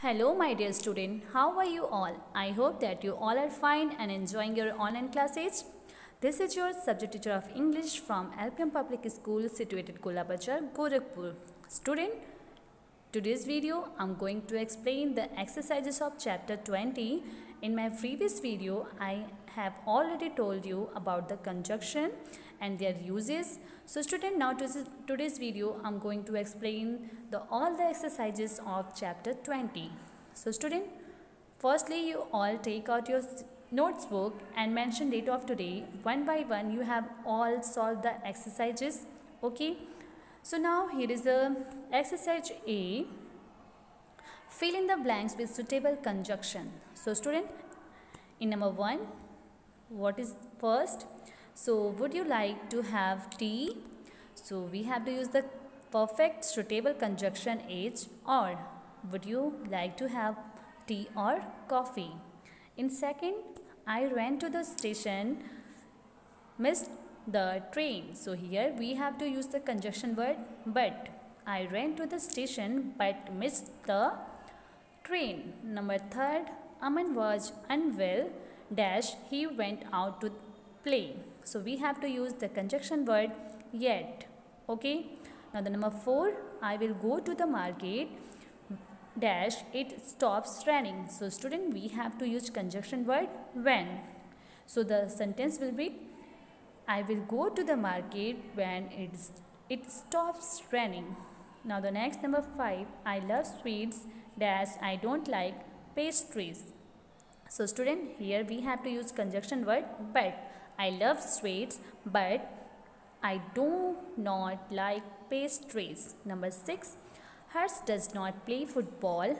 Hello my dear student, how are you all? I hope that you all are fine and enjoying your online classes. This is your subject teacher of English from LPM Public School situated Kolabachar, Gorakhpur. Student, today's video I'm going to explain the exercises of chapter 20. In my previous video, I have already told you about the conjunction and their uses. So student, now to today's video, I'm going to explain the all the exercises of chapter 20. So student, firstly you all take out your notes book and mention date of today. One by one you have all solved the exercises. Okay. So now here is the exercise A. Fill in the blanks with suitable conjunction. So student, in number 1, what is first? So would you like to have tea? So we have to use the perfect suitable conjunction H or would you like to have tea or coffee? In second, I ran to the station, missed the train. So here we have to use the conjunction word but. I ran to the station but missed the train. Number third, Aman was unwell dash he went out to play. So we have to use the conjunction word yet. Okay. Now the number 4, I will go to the market dash it stops raining. So student we have to use conjunction word when. So the sentence will be I will go to the market when it's, it stops raining. Now the next number 5 I love sweets dash I don't like pastries. So student here we have to use conjunction word but. I love sweets but I do not like pastries. Number 6. Hers does not play football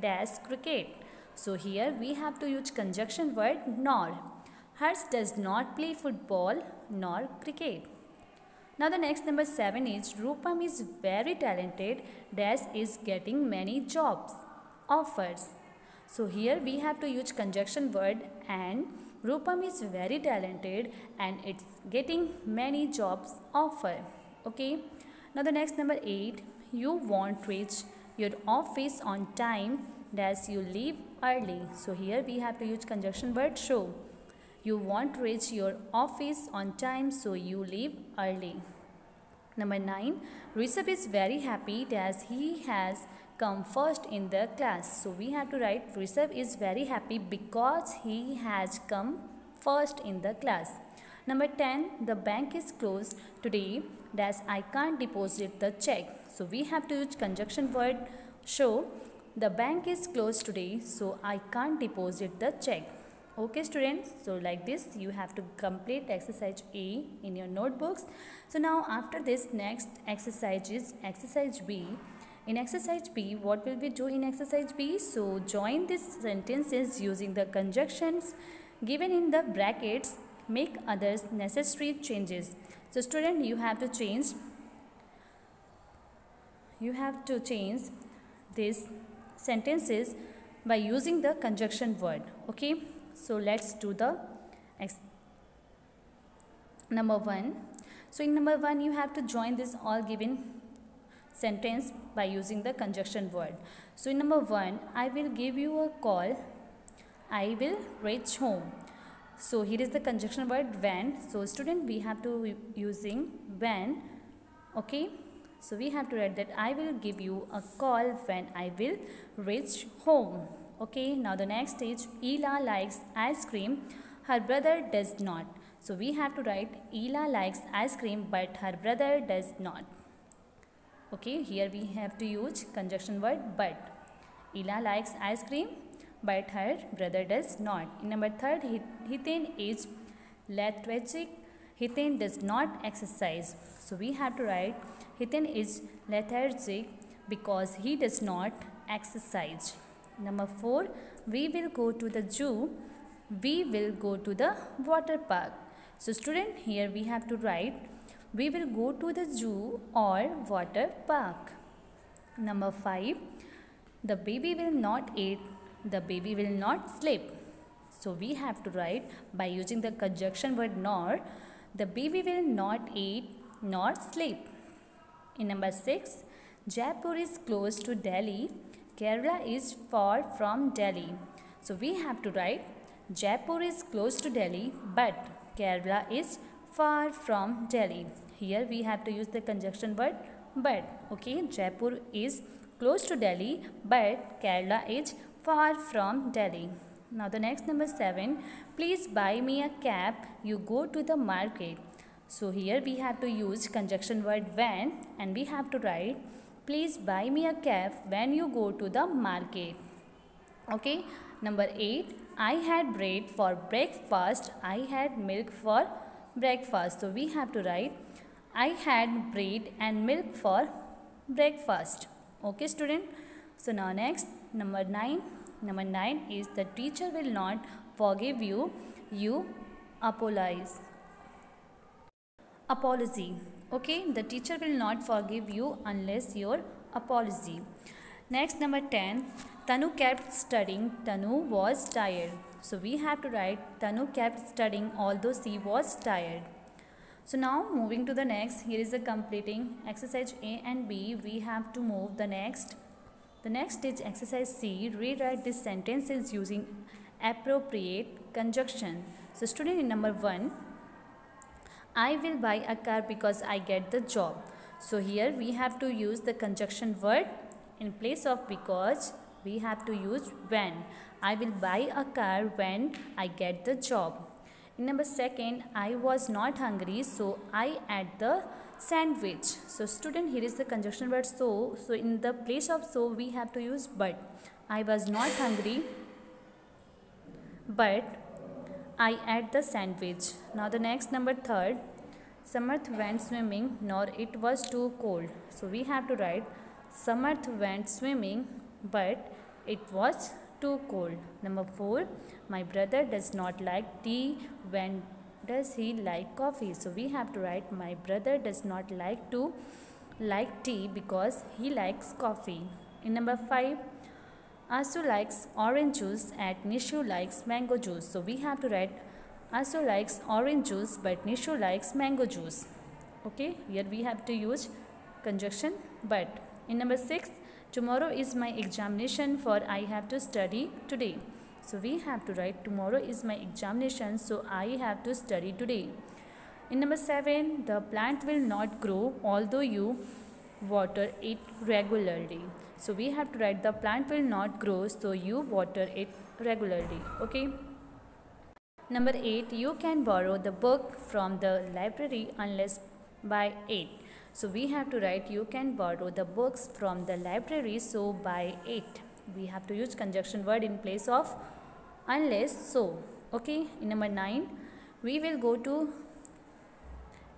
dash cricket. So here we have to use conjunction word nor. Hers does not play football nor cricket. Now the next number 7 is Rupam is very talented dash is getting many jobs offers. So here we have to use conjunction word and Rupam is very talented and it's getting many jobs offer. Okay. Now the next number 8. You won't reach your office on time as you leave early. So here we have to use conjunction word show. You won't reach your office on time so you leave early. Number 9. Rishabh is very happy as he has come first in the class. So we have to write Rishabh is very happy because he has come first in the class. Number 10. The bank is closed today as I can't deposit the check. So we have to use conjunction word show. The bank is closed today so I can't deposit the check. Okay students, so like this you have to complete exercise A in your notebooks. So now after this next exercise is exercise B. In exercise B, what will we do in exercise B? So join these sentences using the conjunctions given in the brackets. Make others necessary changes. So student, you have to change. You have to change these sentences by using the conjunction word. Okay. So let's do the number one. So in number one, you have to join this all given sentence by using the conjunction word. So in number 1, I will give you a call. I will reach home. So here is the conjunction word when. So student we have to using when. Okay. So we have to write that I will give you a call when I will reach home. Okay. Now the next stage Ela likes ice cream. Her brother does not. So we have to write Ela likes ice cream but her brother does not. Okay, here we have to use conjunction word but. Ela likes ice cream but her brother does not. In number third, Hiten is lethargic. Hiten does not exercise. So we have to write Hiten is lethargic because he does not exercise. Number four, we will go to the zoo. We will go to the water park. So student, here we have to write we will go to the zoo or water park. Number 5. The baby will not eat. The baby will not sleep. So we have to write by using the conjunction word nor. The baby will not eat nor sleep. In number 6. Jaipur is close to Delhi Kerala is far from Delhi. So we have to write Jaipur is close to Delhi but Kerala is far from Delhi. Here we have to use the conjunction word but. Okay, Jaipur is close to Delhi but Kerala is far from Delhi. Now the next number 7. Please buy me a cap. You go to the market. So here we have to use conjunction word when and we have to write please buy me a cap when you go to the market. Okay. Number 8. I had bread for breakfast. I had milk for breakfast. So we have to write I had bread and milk for breakfast. Okay student. So now next number 9. Number 9 is the teacher will not forgive you. You apologize apology okay the teacher will not forgive you unless your apology. Next number 10 tanu kept studying. Tanu was tired. So we have to write tanu kept studying although she was tired. So now moving to the next here is the completing exercise a and b. We have to move the next. The next is exercise c. Rewrite this sentences using appropriate conjunction. So student in number 1 I will buy a car because I get the job. So here we have to use the conjunction word in place of because we have to use when. I will buy a car when I get the job. In number second, I was not hungry so I ate the sandwich. So student here is the conjunction word so. So in the place of so we have to use but. I was not hungry but I ate the sandwich. Now the next number third. Samarth went swimming nor it was too cold. So we have to write Samarth went swimming but it was too cold. Number 4. My brother does not like tea when does he like coffee? So we have to write my brother does not like to like tea because he likes coffee. In number 5 Asu likes orange juice and Nishu likes mango juice. So we have to write Asu likes orange juice but Nishu likes mango juice. Okay, here we have to use conjunction but. In number 6, tomorrow is my examination for I have to study today. So we have to write tomorrow is my examination so I have to study today. In number 7, the plant will not grow although you water it regularly. So we have to write the plant will not grow so you water it regularly. Okay. Number 8. You can borrow the book from the library unless by 8. So we have to write you can borrow the books from the library so by 8. We have to use conjunction word in place of unless so. Okay. In number 9. We will go to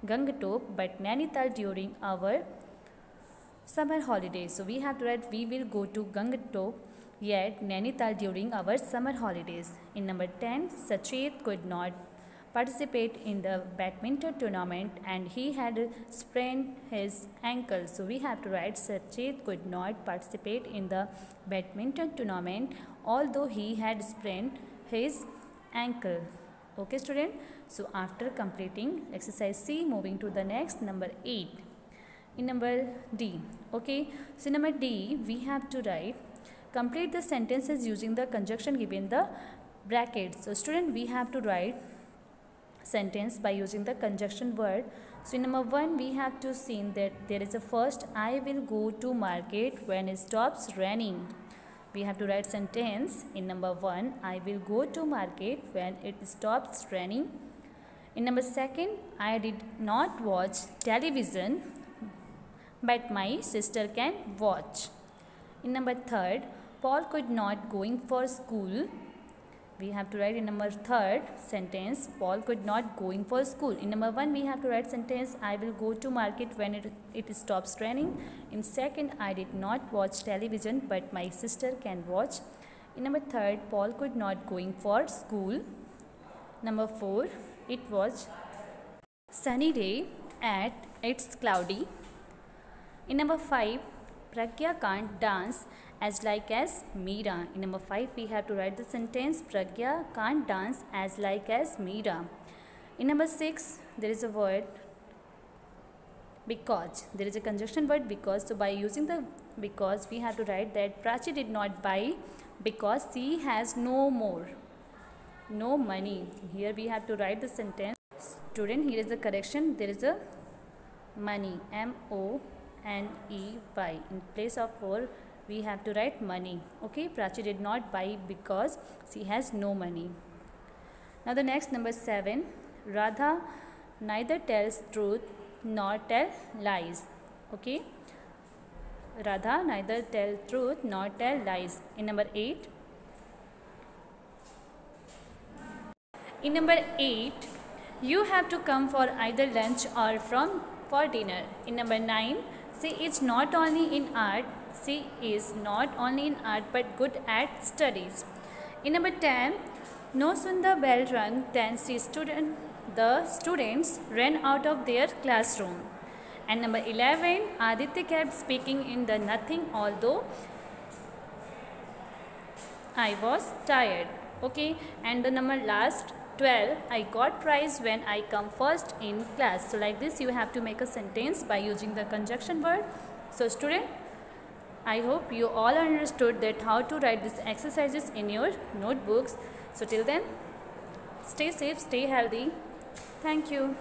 Gangtok but Nainital during our summer holidays. So we have to write we will go to Gangtok yet Nainital during our summer holidays. In number 10, Sachet could not participate in the badminton tournament and he had sprained his ankle. So we have to write Sachet could not participate in the badminton tournament although he had sprained his ankle. Okay student. So after completing exercise C, moving to the next number 8 in number D. Okay, so number D we have to write complete the sentences using the conjunction given the brackets. So student we have to write sentence by using the conjunction word. So in number 1 we have to see that there is a first I will go to market when it stops raining. We have to write sentence in number 1 I will go to market when it stops raining. In number 2 I did not watch television but my sister can watch. In number third, Paul could not going for school. We have to write in number third sentence, Paul could not going for school. In number one, we have to write sentence, I will go to market when it, it stops raining. In second, I did not watch television, but my sister can watch. In number third, Paul could not going for school. Number four, it was sunny day at it's cloudy in number 5, Pragya can't dance as like as Meera. In number 5, we have to write the sentence Pragya can't dance as like as Meera. In number 6, there is a word because. There is a conjunction word because. So, by using the because we have to write that Prachi did not buy because she has no more no money here we have to write the sentence student here is the correction there is a money m n e y. In place of for we have to write money. Okay? Prachi did not buy because she has no money. Now the next number 7 radha neither tells truth nor tell lies. Okay? Radha neither tell truth nor tell lies. In number 8 In number 8, you have to come for either lunch or from for dinner. In number 9, she is not only in art, she is not only in art but good at studies. In number 10, no sooner bell rang than she student, the students ran out of their classroom. And number 11, Aditya kept speaking in the nothing although I was tired. Okay, and the number last 12 I got prize when I come first in class. So like this you have to make a sentence by using the conjunction word. So student I hope you all understood that how to write these exercises in your notebooks. So till then stay safe, stay healthy. Thank you.